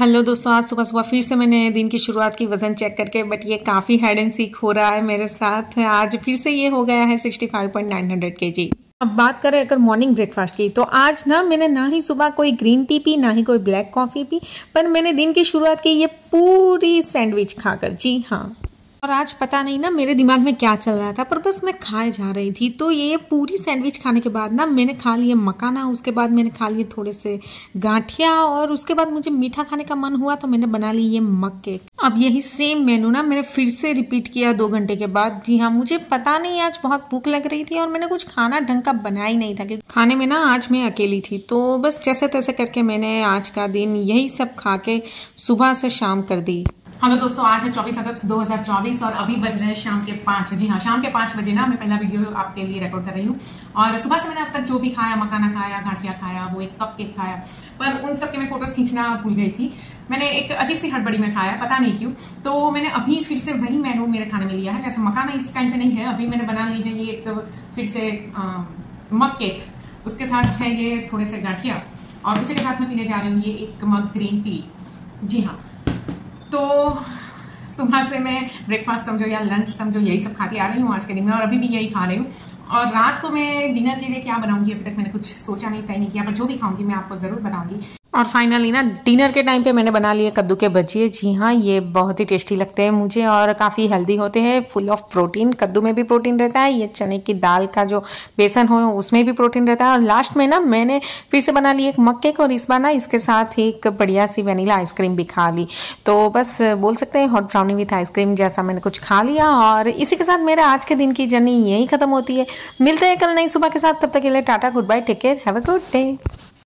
Hello दोस्तों, आज सुबह सुबह फिर से मैंने दिन की शुरुआत की वज़न चेक करके बट ये काफ़ी हाइड एंड सीख हो रहा है मेरे साथ। आज फिर से ये हो गया है sixty five point nine hundred के जी अब बात करें अगर मॉर्निंग ब्रेकफास्ट की तो आज ना मैंने ना ही सुबह कोई ग्रीन टी पी, ना ही कोई ब्लैक कॉफ़ी पी, पर मैंने दिन की शुरुआत की ये पूरी सैंडविच खाकर। जी हाँ। और आज पता नहीं ना मेरे दिमाग में क्या चल रहा था, पर बस मैं खाए जा रही थी। तो ये पूरी सैंडविच खाने के बाद ना मैंने खा लिए मकाना, उसके बाद मैंने खा लिए थोड़े से गांठिया, और उसके बाद मुझे मीठा खाने का मन हुआ तो मैंने बना ली ये मक केक। अब यही सेम मेनू ना मैंने फिर से रिपीट किया दो घंटे के बाद। जी हाँ मुझे पता नहीं, आज बहुत भूख लग रही थी और मैंने कुछ खाना ढंग का बनाया ही नहीं था, क्योंकि खाने में ना आज मैं अकेली थी। तो बस जैसे तैसे करके मैंने आज का दिन यही सब खा के सुबह से शाम कर दी। हेलो दोस्तों, आज है 24 अगस्त 2024 और अभी बज रहे हैं शाम के पाँच। जी हाँ शाम के पाँच बजे ना मैं पहला वीडियो आपके लिए रिकॉर्ड कर रही हूँ। और सुबह से मैंने अब तक जो भी खाया, मखाना खाया, गाठिया खाया, वो एक कप केक खाया, पर उन सब के मैं फ़ोटोज़ खींचना भूल गई थी। मैंने एक अजीब सी हड़बड़ी में खाया, पता नहीं क्यों। तो मैंने अभी फिर से वही मेनू मेरे खाने में लिया है। वैसे मखाना इस टाइम पे नहीं है, अभी मैंने बना ली है ये एक फिर से मग केक उसके साथ है ये थोड़े से गाठिया, और उसी के साथ मैं पीने जा रही हूँ ये एक मग ग्रीन टी जी हाँ तो सुबह से मैं ब्रेकफास्ट समझो या लंच समझो, यही सब खाती आ रही हूँ आज के दिन में और अभी भी यही खा रही हूँ। और रात को मैं डिनर के लिए क्या बनाऊँगी? अभी तक मैंने कुछ सोचा नहीं, तय नहीं किया, पर जो भी खाऊँगी मैं आपको ज़रूर बताऊँगी। और फाइनली ना डिनर के टाइम पे मैंने बना लिए कद्दू के भजिए। जी हाँ ये बहुत ही टेस्टी लगते हैं मुझे और काफ़ी हेल्दी होते हैं। फुल ऑफ़ प्रोटीन कद्दू में भी प्रोटीन रहता है, ये चने की दाल का जो बेसन हो, उसमें भी प्रोटीन रहता है। और लास्ट में ना, मैंने फिर से बना ली एक मक्के को और इस बार ना, इसके साथ एक बढ़िया सी वनीला आइसक्रीम भी खा ली। तो बस बोल सकते हैं हॉट ब्राउनी विथ आइसक्रीम जैसा मैंने कुछ खा लिया और इसी के साथ मेरे आज के दिन की जर्नी यही खत्म होती है। मिलते हैं कल नई सुबह के साथ, तब तक के लिए tata good bye take care have a good day